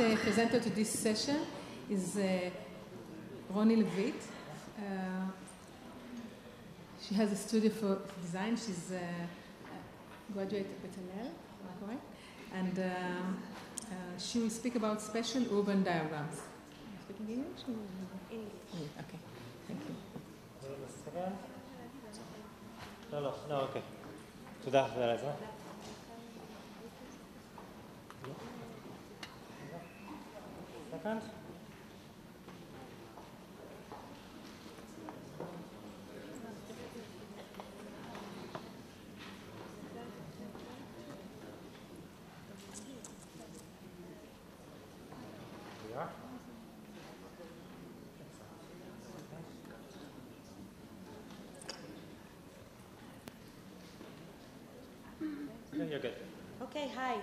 uh, presenter to this session is uh, Roni Uh, she has a studio for design. She's uh, a graduate of Bezalel, and um, uh, she will speak about spatial urban diagrams. Speaking English? English. Okay, thank you. No, no, okay. Second. Yeah. Yeah, you're good. Okay, hi.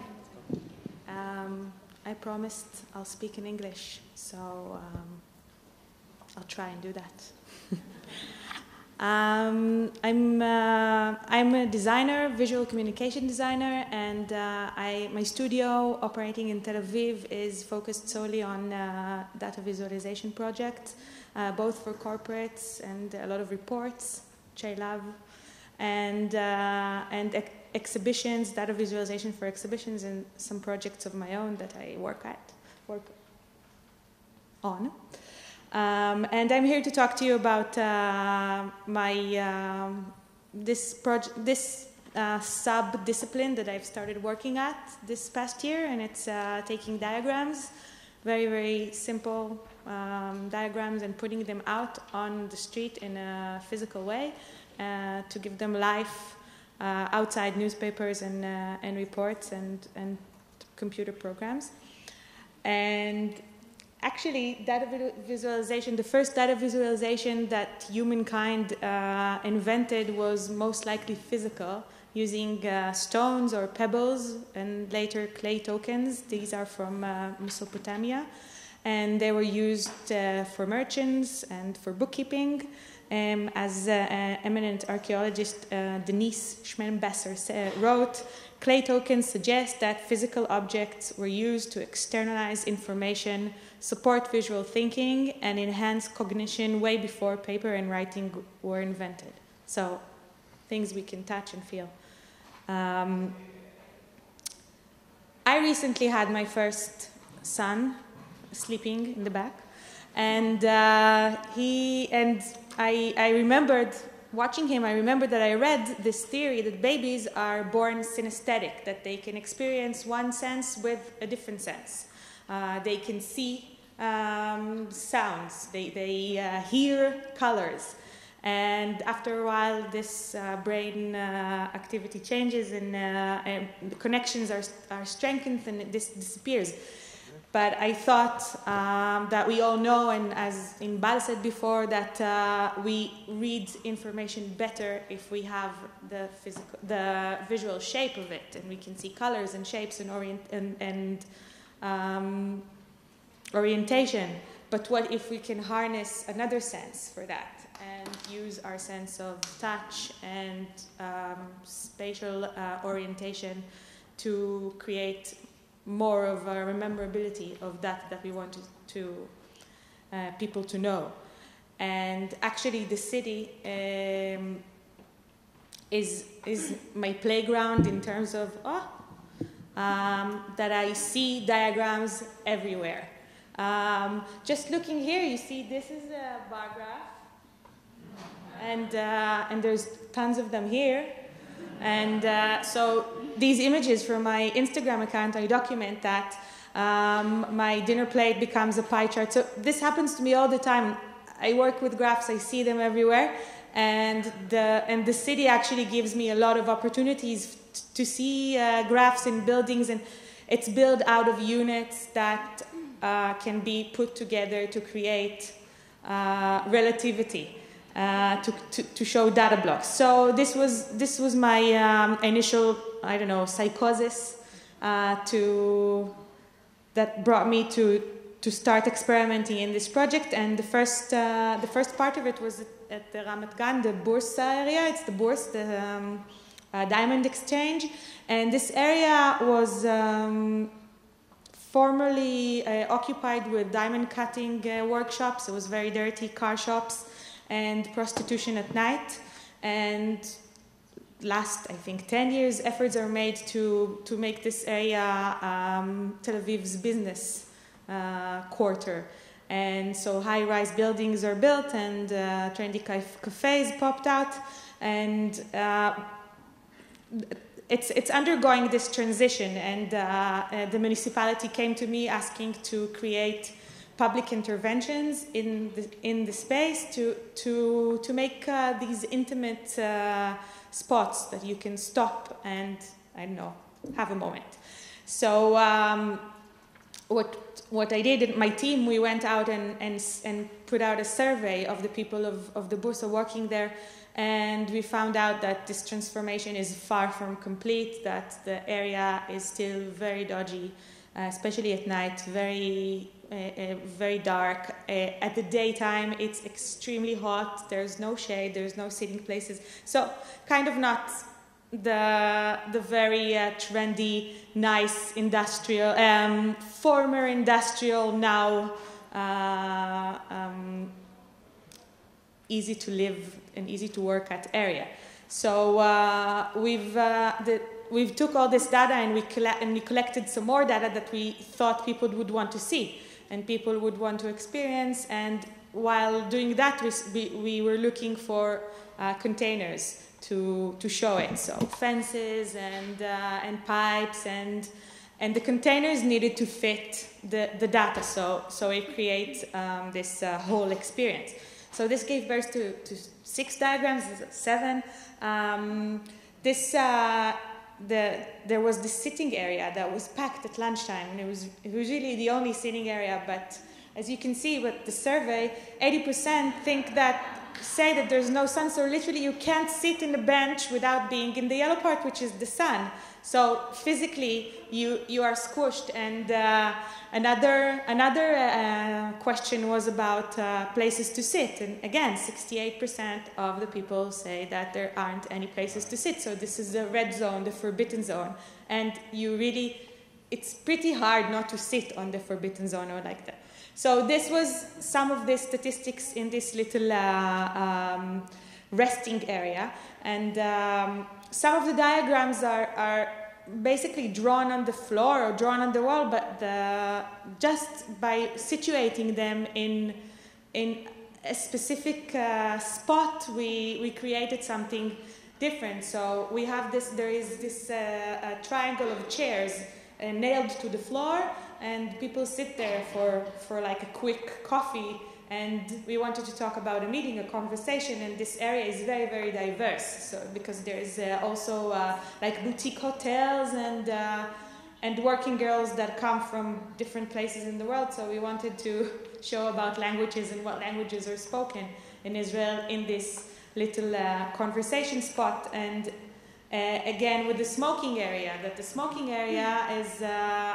Um, I promised I'll speak in English, so um, I'll try and do that. um, I'm, uh, I'm a designer, visual communication designer, and uh, I, my studio operating in Tel Aviv is focused solely on uh, data visualization projects, uh, both for corporates and a lot of reports, which I love, and, uh, and exhibitions, data visualization for exhibitions, and some projects of my own that I work at, work on. Um, and I'm here to talk to you about uh, my um, this project, this uh, sub discipline that I've started working at this past year, and it's uh, taking diagrams, very very simple um, diagrams, and putting them out on the street in a physical way uh, to give them life uh, outside newspapers and, uh, and reports and, and computer programs. And actually, data visualization, the first data visualization that humankind uh, invented was most likely physical, using uh, stones or pebbles and later clay tokens. These are from uh, Mesopotamia. And they were used uh, for merchants and for bookkeeping. Um, as uh, uh, eminent archaeologist uh, Denise Schmandt-Besserat sa- wrote, clay tokens suggest that physical objects were used to externalize information, support visual thinking, and enhance cognition way before paper and writing were invented. So, things we can touch and feel. Um, I recently had my first son sleeping in the back, and uh, he and I, I remembered watching him. I remembered that I read this theory that babies are born synesthetic, that they can experience one sense with a different sense. Uh, they can see um, sounds. They they uh, hear colors. And after a while, this uh, brain uh, activity changes and, uh, and the connections are, are strengthened and this disappears. But I thought um, that we all know, and as Inbal said before, that uh, we read information better if we have the physical, the visual shape of it, and we can see colors and shapes and orient and, and um, orientation. But what if we can harness another sense for that and use our sense of touch and um, spatial uh, orientation to create more of a rememberability of that that we wanted to uh, people to know. And actually, the city um, is is my playground in terms of oh, um, that I see diagrams everywhere. Um, just looking here, you see this is a bar graph, and uh, and there's tons of them here. And uh, so these images from my Instagram account, I document that. Um, my dinner plate becomes a pie chart. So this happens to me all the time. I work with graphs, I see them everywhere. And the, and the city actually gives me a lot of opportunities to see uh, graphs in buildings. And it's built out of units that uh, can be put together to create uh, relativity. Uh, to, to, show data blocks. So this was this was my um, initial I don't know psychosis uh, to that brought me to to start experimenting in this project. And the first uh, the first part of it was at the Ramat Gan, the Boursa area. It's the Bourse, the um, diamond exchange, and this area was. Um, formerly uh, occupied with diamond cutting uh, workshops. It was very dirty car shops and prostitution at night. And last, I think, 10 years, efforts are made to, to make this area um, Tel Aviv's business uh, quarter. And so high rise buildings are built and uh, trendy cafes popped out. And uh, it's, it's undergoing this transition. And uh, uh, the municipality came to me asking to create public interventions in the, in the space to, to, to make uh, these intimate spots that you can stop and, I don't know, have a moment. So, um, what, what I did, my team, we went out and, and, and put out a survey of the people of, of the Bursa working there, and we found out that this transformation is far from complete, that the area is still very dodgy, uh, especially at night, very uh, uh, very dark. Uh, at the daytime, it's extremely hot. There's no shade. There's no sitting places. So, kind of not the the very uh, trendy, nice industrial, um, former industrial, now uh, um, easy to live and easy to work at area. So uh, we've the, we've took all this data and we, and we collected some more data that we thought people would want to see and people would want to experience. And while doing that, we, we were looking for uh, containers to, to show it. So fences and, uh, and pipes and, and the containers needed to fit the, the data so, so it creates um, this uh, whole experience. So this gave birth to, to six diagrams, seven. Um, this uh, the, there was this sitting area that was packed at lunchtime, and it was, it was really the only sitting area. But as you can see with the survey, 80% think that say that there's no sun, so literally you can't sit in the bench without being in the yellow part, which is the sun. So physically, you, you are squished. And uh, another, another uh, question was about uh, places to sit. And again, 68% of the people say that there aren't any places to sit. So this is the red zone, the forbidden zone. And you really, it's pretty hard not to sit on the forbidden zone or like that. So this was some of the statistics in this little uh, um, resting area. And um, some of the diagrams are, are basically drawn on the floor or drawn on the wall, but the, just by situating them in, in a specific uh, spot, we, we created something different. So we have this, there is this uh, triangle of chairs uh, nailed to the floor, and people sit there for, for like a quick coffee and we wanted to talk about a meeting, a conversation, and this area is very, very diverse. So because there's uh, also uh, like boutique hotels and uh, and working girls that come from different places in the world. So we wanted to show about languages and what languages are spoken in Israel in this little uh, conversation spot. And uh, again, with the smoking area, that the smoking area is, uh,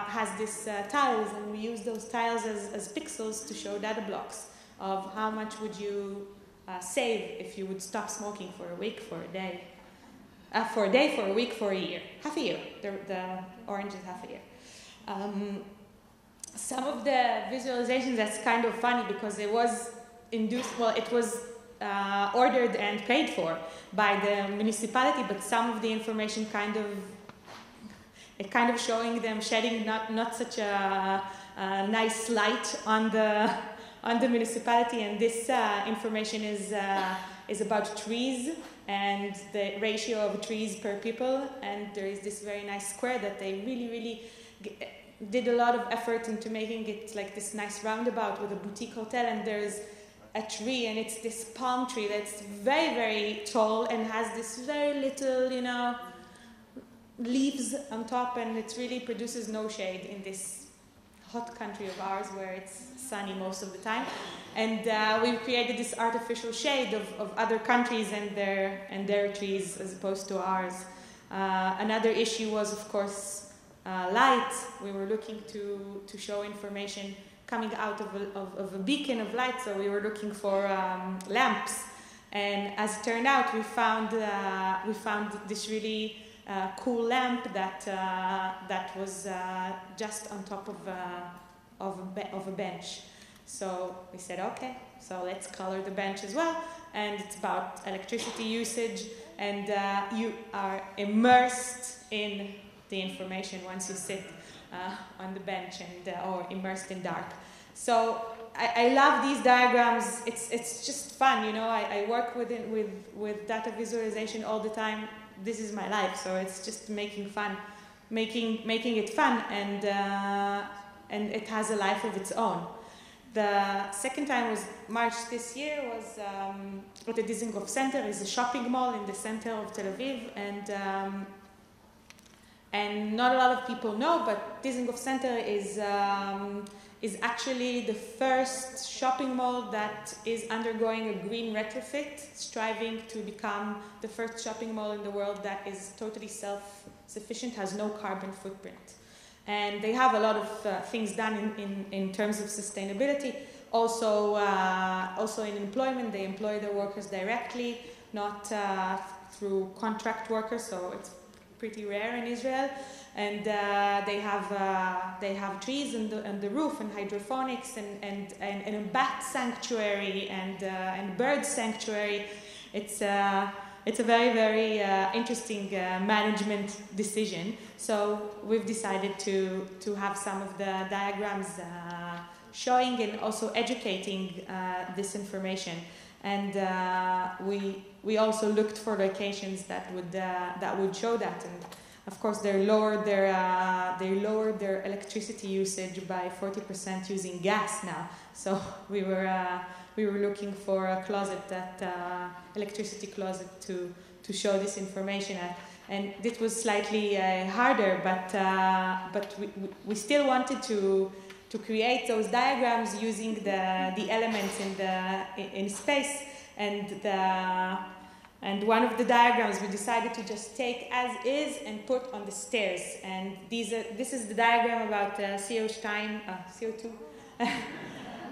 has these tiles, and we use those tiles as, as pixels to show data blocks of how much would you uh, save if you would stop smoking for a week, for a day, uh, for a day, for a week, for a year, half a year. The, the orange is half a year. Um, some of the visualizations that's kind of funny because it was induced. Well, it was uh, ordered and paid for by the municipality, but some of the information kind of it kind of showing them shedding not not such a, a nice light on the on the municipality, and this uh, information is, uh, is about trees and the ratio of trees per people. And there is this very nice square that they really, really did a lot of effort into making it like this nice roundabout with a boutique hotel. And there's a tree, and it's this palm tree that's very, very tall and has this very little, you know, leaves on top, and it really produces no shade in this hot country of ours where it's sunny most of the time. And uh, we've created this artificial shade of, of other countries and their, and their trees as opposed to ours. Uh, another issue was, of course, uh, light. We were looking to, to show information coming out of a, of, of a beacon of light, so we were looking for um, lamps. And as it turned out, we found, uh, we found this really uh, cool lamp that, uh, that was uh, just on top of, uh, of, a of a bench. So we said, okay, so let's color the bench as well. And it's about electricity usage, and uh, you are immersed in the information once you sit uh, on the bench and or immersed in dark. So I, I love these diagrams. It's it's just fun, you know. I, I work with it, with with data visualization all the time. This is my life, so it's just making fun, making making it fun, and uh, and it has a life of its own. The second time was March this year was um, at the Dizengoff Center. is a shopping mall in the center of Tel Aviv, and um, and not a lot of people know, but Dizengoff Center is um, is actually the first shopping mall that is undergoing a green retrofit, striving to become the first shopping mall in the world that is totally self-sufficient, has no carbon footprint. And they have a lot of uh, things done in, in, in terms of sustainability. Also, uh, also in employment, they employ their workers directly, not uh, through contract workers, so it's pretty rare in Israel. And uh, they have uh, they have trees on the, on the roof and hydroponics and, and, and, and a bat sanctuary and, uh, and bird sanctuary. It's uh, it's a very very uh, interesting uh, management decision. So we've decided to to have some of the diagrams uh, showing and also educating this information. And uh, we we also looked for locations that would uh, that would show that. And of course, they lowered their uh, they lowered their electricity usage by 40% using gas now. So we were uh, we were looking for a closet that uh, electricity closet to to show this information at. And this was slightly uh, harder, but but we, we still wanted to to create those diagrams using the the elements in the in space and the and one of the diagrams we decided to just take as is and put on the stairs. And these are, this is the diagram about uh, CO2, uh, CO2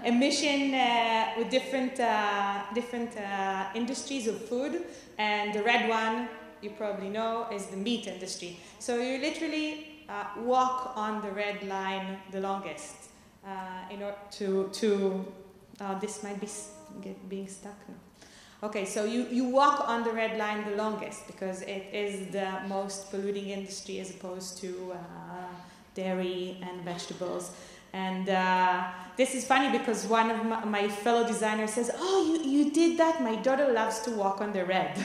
emission uh, with different, uh, different uh, industries of food. And the red one, you probably know, is the meat industry. So you literally uh, walk on the red line the longest in order to, to this might be get, being stuck now. Okay, so you, you walk on the red line the longest because it is the most polluting industry as opposed to uh, dairy and vegetables. And uh, this is funny because one of my, my, fellow designers says, Oh, you, you did that? My daughter loves to walk on the red.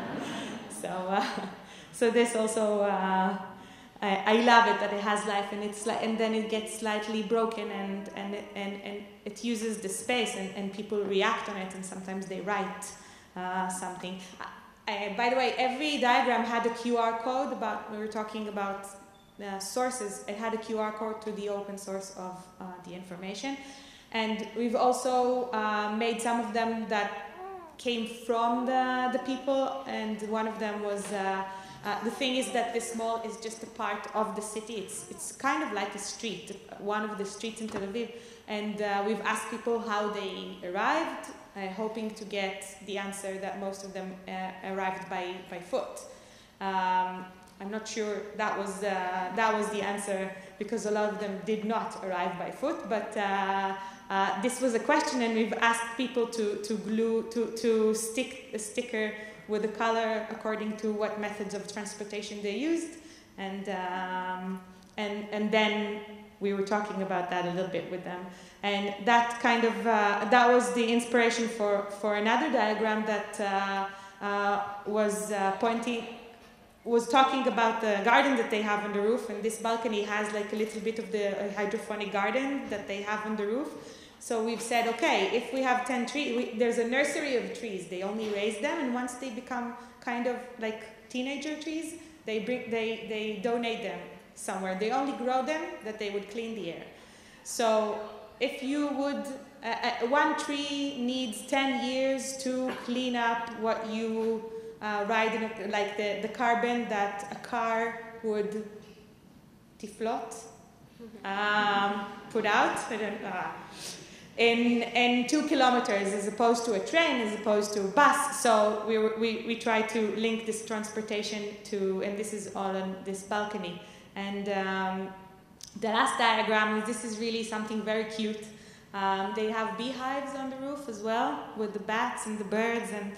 so, uh, so this also, uh, I, I, love it that it has life and, it's like, and then it gets slightly broken and, and, and, and it uses the space and, and people react on it and sometimes they write uh, something. by the way, every diagram had a QR code about, we were talking about uh, sources, it had a QR code to the open source of uh, the information. And we've also uh, made some of them that came from the, the people, and one of them was uh, the thing is that this mall is just a part of the city. It's, it's kind of like a street, one of the streets in Tel Aviv. And uh, we've asked people how they arrived, uh, hoping to get the answer that most of them uh, arrived by, by foot. Um, I'm not sure that was, uh, that was the answer because a lot of them did not arrive by foot, but this was a question and we've asked people to, to glue, to, to stick a sticker with the color according to what methods of transportation they used. And, um, and, and then we were talking about that a little bit with them. And that kind of, uh, that was the inspiration for, for another diagram that uh, uh, was uh, pointing, was talking about the garden that they have on the roof. And this balcony has like a little bit of the hydroponic garden that they have on the roof. So we've said, okay, if we have 10 trees, there's a nursery of trees. They only raise them, and once they become kind of like teenager trees, they, bring, they, they donate them somewhere. They only grow them that they would clean the air. So if you would, uh, uh, one tree needs 10 years to clean up what you uh, ride in, a, like the, the carbon that a car would deflot, um, put out. I don't, uh, in, in two kilometers as opposed to a train, as opposed to a bus. So we, we, we try to link this transportation to, and this is all on this balcony. And um, the last diagram, this is really something very cute. Um, they have beehives on the roof as well, with the bats and the birds, and,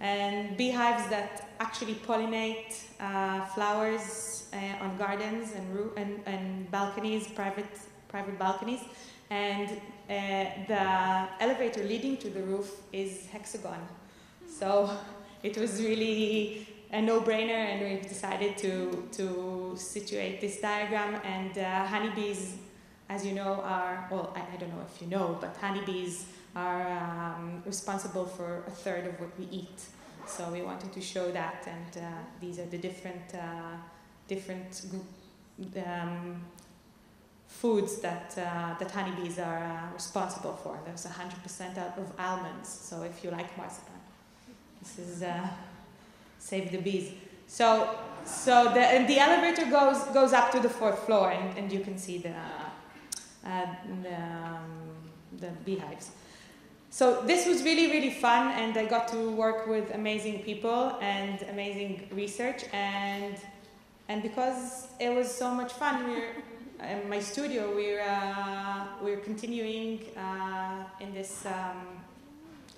and beehives that actually pollinate uh, flowers uh, on gardens and, and, and balconies, private, private balconies. And uh, the elevator leading to the roof is hexagon. So it was really a no-brainer, and we've decided to to situate this diagram. And uh, honeybees, as you know, are well. I, I, don't know if you know, but honeybees are um, responsible for a third of what we eat. So we wanted to show that, and uh, these are the different uh, different um, foods that, uh, that honeybees are uh, responsible for. There's 100% of almonds, so if you like marzipan, this is uh, save the bees. So, so the, and the elevator goes, goes up to the fourth floor, and, and you can see the, uh, the, um, the beehives. So this was really, really fun, and I got to work with amazing people and amazing research, and and because it was so much fun, we're in my studio, we're, uh, we're continuing uh, in this, um,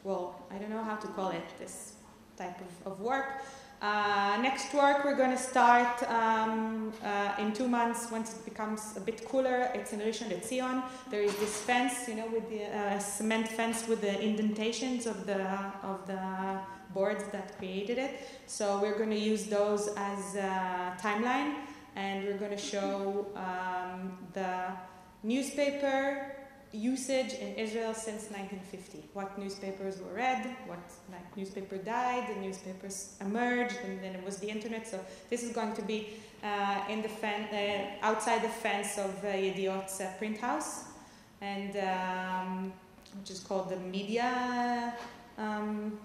well, I don't know how to call it, this type of, of work. Uh, next work we're going to start um, uh, in two months once it becomes a bit cooler. It's in Rishon LeZion. There is this fence, you know, with the uh, cement fence with the indentations of the of the boards that created it. So we're going to use those as a timeline and we're going to show um, the newspaper usage in Israel since 1950. What newspapers were read, what like, newspaper died, the newspapers emerged, and then it was the internet. So this is going to be uh, in the uh, outside the fence of uh, Yediot's uh, print house, and um, which is called the media um,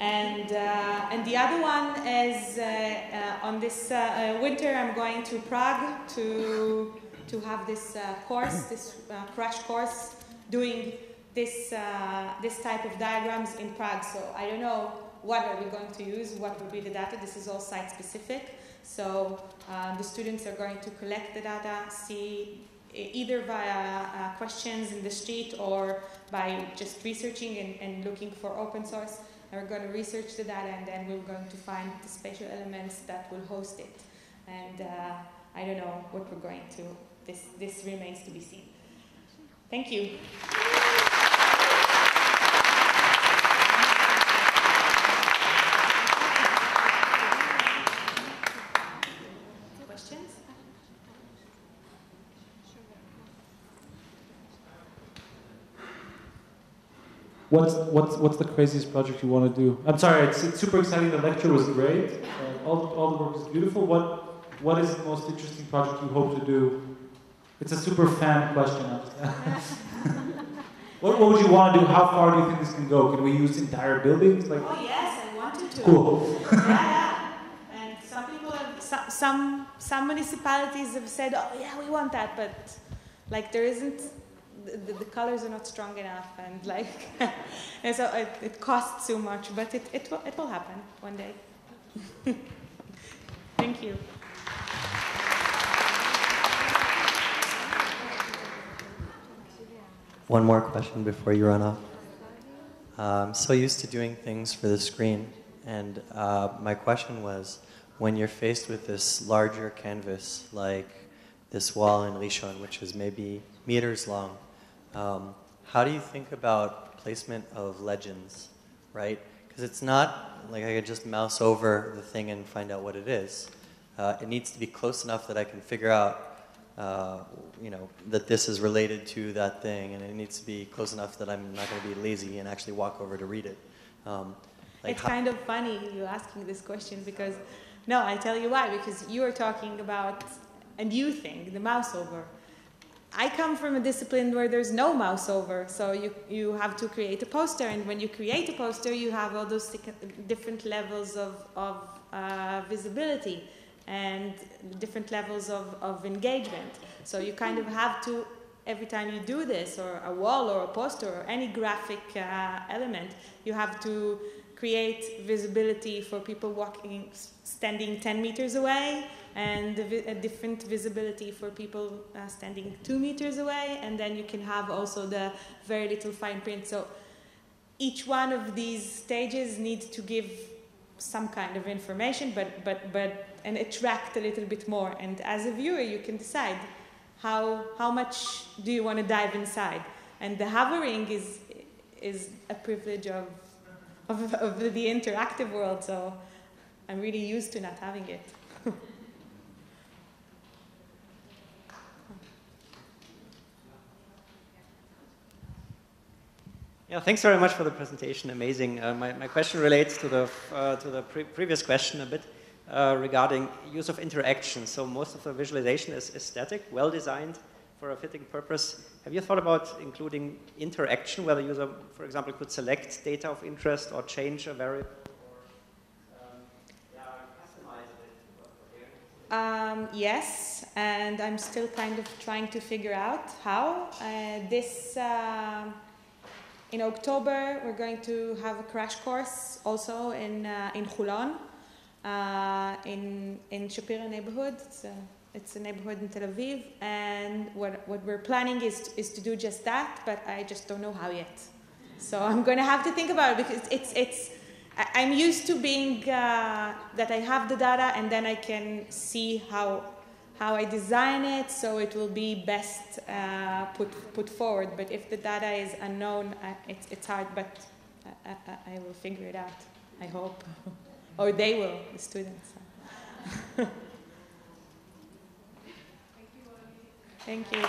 and, uh, and the other one is uh, uh, on this uh, uh, winter, I'm going to Prague to, to have this uh, course, this crash course, doing this, this type of diagrams in Prague. So I don't know what are we going to use, what will be the data. This is all site specific. So the students are going to collect the data, see either via questions in the street or by just researching and, and looking for open source and we're going to research the data and then we're going to find the spatial elements that will host it. And uh, I don't know what we're going to, this, this remains to be seen. Thank you. What's, what's, what's the craziest project you want to do? I'm sorry, it's, it's super exciting. The lecture was great. Uh, all, all the work is beautiful. What, what is the most interesting project you hope to do? It's a super fan question. what, what would you want to do? How far do you think this can go? Can we use entire buildings? Like, oh yes, I wanted to. Cool. yeah, yeah. And some people have, some, some, some municipalities have said, oh yeah, we want that, but like there isn't the, the, colors are not strong enough and like and so it, it costs too much but it, it, will, it will happen one day. Thank you. One more question before you run off. I'm so used to doing things for the screen and uh, my question was when you're faced with this larger canvas like this wall in Rishon, which is maybe meters long, um, how do you think about placement of legends, right? Because it's not like I could just mouse over the thing and find out what it is. Uh, it needs to be close enough that I can figure out, uh, you know, that this is related to that thing, and it needs to be close enough that I'm not going to be lazy and actually walk over to read it. Um, like it's kind of funny you asking this question because, no, I tell you why. Because you are talking about a new thing, the mouse over. I come from a discipline where there's no mouse over, so you, you have to create a poster, and when you create a poster, you have all those different levels of, of uh, visibility and different levels of, of engagement. So you kind of have to every time you do this, or a wall, or a poster, or any graphic uh, element, you have to create visibility for people walking, standing 10 meters away, and a different visibility for people uh, standing two meters away, and then you can have also the very little fine print. So each one of these stages needs to give some kind of information, but, but, but, and attract a little bit more. And as a viewer, you can decide how, how much do you want to dive inside. And the hovering is, is a privilege of, of, of the interactive world, so I'm really used to not having it. Yeah, thanks very much for the presentation. Amazing. Uh, my, my question relates to the, uh, to the pre previous question a bit uh, regarding use of interaction. So most of the visualization is, is static, well designed for a fitting purpose. Have you thought about including interaction where the user, for example, could select data of interest or change a variable? Um, yes, and I'm still kind of trying to figure out how. Uh, this uh, in October, we're going to have a crash course also in, uh, in Holon, uh, in, in Shapira neighborhood. It's a, it's a neighborhood in Tel Aviv. And what, what we're planning is, is to do just that, but I just don't know how yet. So I'm going to have to think about it because it's, it's, I'm used to being, uh, that I have the data and then I can see how how I design it so it will be best uh, put, put forward. But if the data is unknown, uh, it's, it's hard, but I, I, I, will figure it out, I hope. or they will, the students. Thank you.